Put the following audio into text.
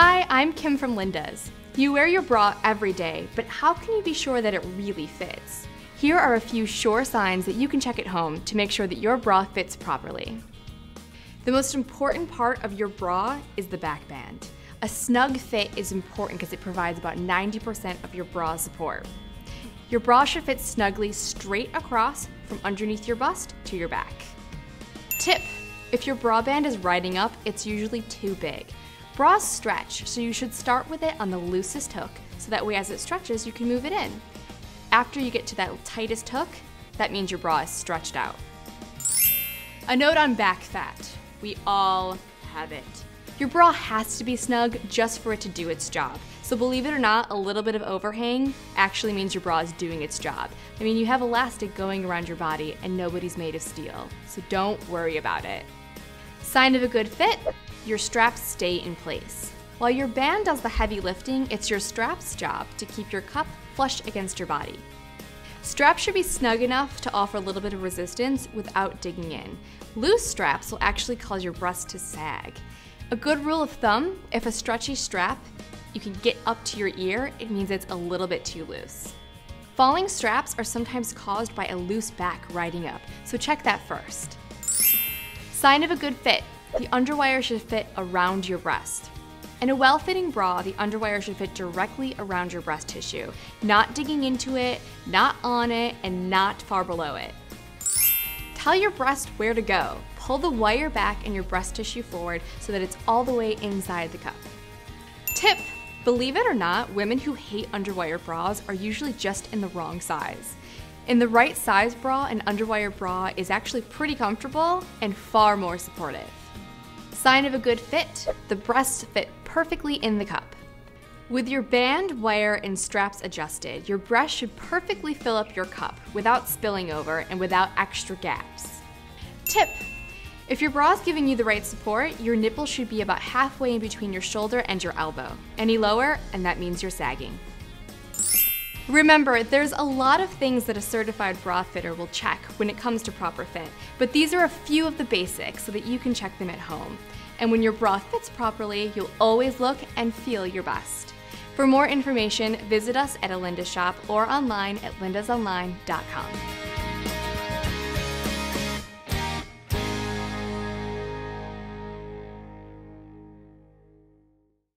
Hi, I'm Kim from Linda's. You wear your bra every day, but how can you be sure that it really fits? Here are a few sure signs that you can check at home to make sure that your bra fits properly. The most important part of your bra is the back band. A snug fit is important because it provides about 90% of your bra support. Your bra should fit snugly straight across from underneath your bust to your back. Tip, if your bra band is riding up, it's usually too big. Bras stretch, so you should start with it on the loosest hook, so that way as it stretches, you can move it in. After you get to that tightest hook, that means your bra is stretched out. A note on back fat. We all have it. Your bra has to be snug just for it to do its job. So believe it or not, a little bit of overhang actually means your bra is doing its job. I mean, you have elastic going around your body and nobody's made of steel, so don't worry about it. Sign of a good fit, your straps stay in place. While your band does the heavy lifting, it's your strap's job to keep your cup flush against your body. Straps should be snug enough to offer a little bit of resistance without digging in. Loose straps will actually cause your breast to sag. A good rule of thumb, if a stretchy strap you can get up to your ear, it means it's a little bit too loose. Falling straps are sometimes caused by a loose back riding up, so check that first. Sign of a good fit, the underwire should fit around your breast. In a well-fitting bra, the underwire should fit directly around your breast tissue, not digging into it, not on it, and not far below it. Tell your breast where to go. Pull the wire back and your breast tissue forward so that it's all the way inside the cup. Tip, Believe it or not, women who hate underwire bras are usually just in the wrong size. In the right size bra, an underwire bra is actually pretty comfortable and far more supportive. Sign of a good fit, the breasts fit perfectly in the cup. With your band, wire, and straps adjusted, your breast should perfectly fill up your cup without spilling over and without extra gaps. Tip, if your bra is giving you the right support, your nipple should be about halfway in between your shoulder and your elbow. Any lower, and that means you're sagging. Remember, there's a lot of things that a certified bra fitter will check when it comes to proper fit, but these are a few of the basics so that you can check them at home. And when your bra fits properly, you'll always look and feel your best. For more information, visit us at a Linda shop or online at lindasonline.com.